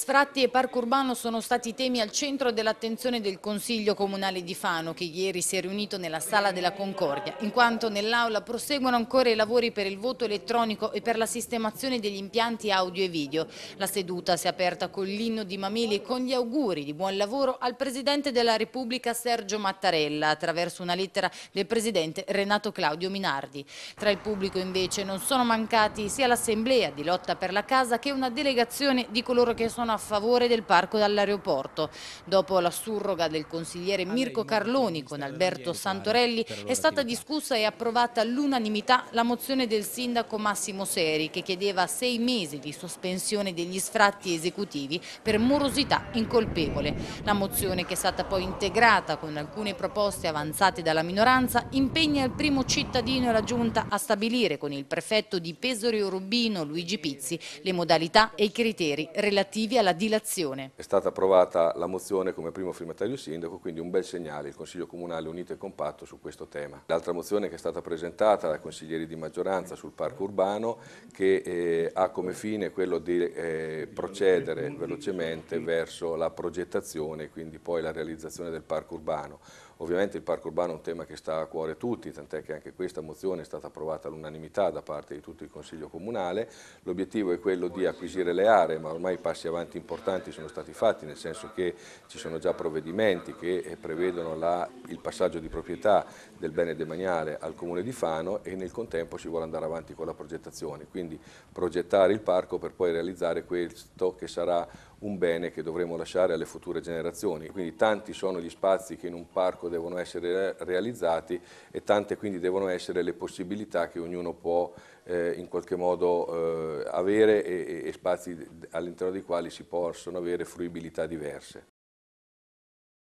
Sfratti e parco urbano sono stati temi al centro dell'attenzione del Consiglio Comunale di Fano che ieri si è riunito nella Sala della Concordia, in quanto nell'Aula proseguono ancora i lavori per il voto elettronico e per la sistemazione degli impianti audio e video. La seduta si è aperta con l'inno di Mameli e con gli auguri di buon lavoro al Presidente della Repubblica Sergio Mattarella attraverso una lettera del Presidente Renato Claudio Minardi. Tra il pubblico invece non sono mancati sia l'Assemblea di lotta per la casa che una delegazione di coloro che sono a favore del parco dall'aeroporto. Dopo la surroga del consigliere Mirko Carloni con Alberto Santorelli è stata discussa e approvata all'unanimità la mozione del sindaco Massimo Seri che chiedeva sei mesi di sospensione degli sfratti esecutivi per morosità incolpevole. La mozione che è stata poi integrata con alcune proposte avanzate dalla minoranza impegna il primo cittadino e la giunta a stabilire con il prefetto di Pesori Rubino Luigi Pizzi le modalità e i criteri relativi relativi alla dilazione. È stata approvata la mozione come primo firmatario sindaco, quindi un bel segnale, il Consiglio Comunale unito e compatto su questo tema. L'altra mozione che è stata presentata dai consiglieri di maggioranza sul parco urbano che eh, ha come fine quello di eh, procedere velocemente verso la progettazione quindi poi la realizzazione del parco urbano. Ovviamente il parco urbano è un tema che sta a cuore a tutti, tant'è che anche questa mozione è stata approvata all'unanimità da parte di tutto il Consiglio Comunale. L'obiettivo è quello di acquisire le aree, ma ormai passi avanti importanti sono stati fatti, nel senso che ci sono già provvedimenti che eh, prevedono la, il passaggio di proprietà del bene demaniale al Comune di Fano e nel contempo si vuole andare avanti con la progettazione, quindi progettare il parco per poi realizzare questo che sarà un bene che dovremo lasciare alle future generazioni. Quindi tanti sono gli spazi che in un parco devono essere realizzati e tante quindi devono essere le possibilità che ognuno può eh, in qualche modo eh, avere e, e spazi all'interno dei quali si possono avere fruibilità diverse.